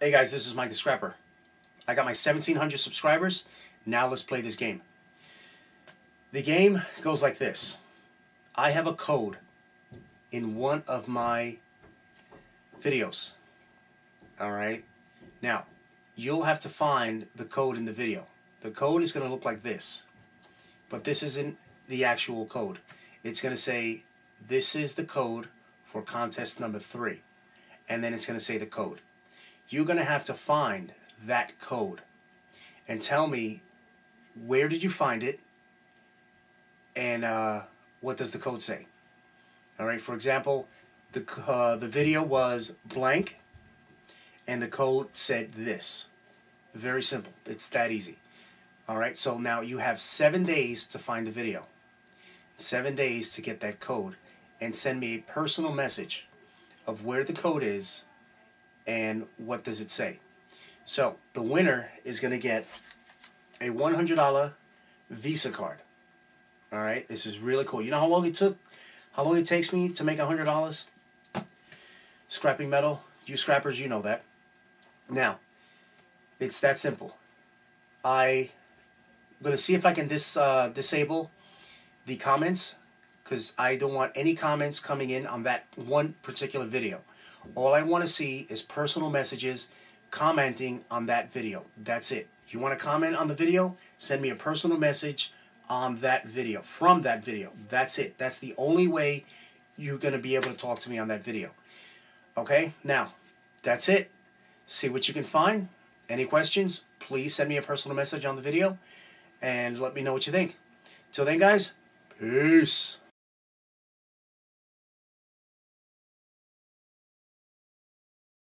Hey guys, this is Mike the Scrapper. I got my 1700 subscribers. Now let's play this game. The game goes like this. I have a code in one of my videos. Alright? Now, you'll have to find the code in the video. The code is going to look like this. But this isn't the actual code. It's going to say, this is the code for contest number three. And then it's going to say the code. You're going to have to find that code and tell me where did you find it and uh, what does the code say. All right, for example, the, uh, the video was blank and the code said this. Very simple. It's that easy. All right, so now you have seven days to find the video. Seven days to get that code and send me a personal message of where the code is and what does it say. So the winner is going to get a $100 Visa card. All right, this is really cool. You know how long it took? How long it takes me to make $100? Scrapping metal. You scrappers, you know that. Now, it's that simple. I I'm going to see if I can dis, uh, disable the comments because I don't want any comments coming in on that one particular video. All I want to see is personal messages commenting on that video. That's it. If You want to comment on the video? Send me a personal message on that video, from that video. That's it. That's the only way you're going to be able to talk to me on that video. Okay? Now, that's it. See what you can find. Any questions? Please send me a personal message on the video and let me know what you think. Till then, guys, peace.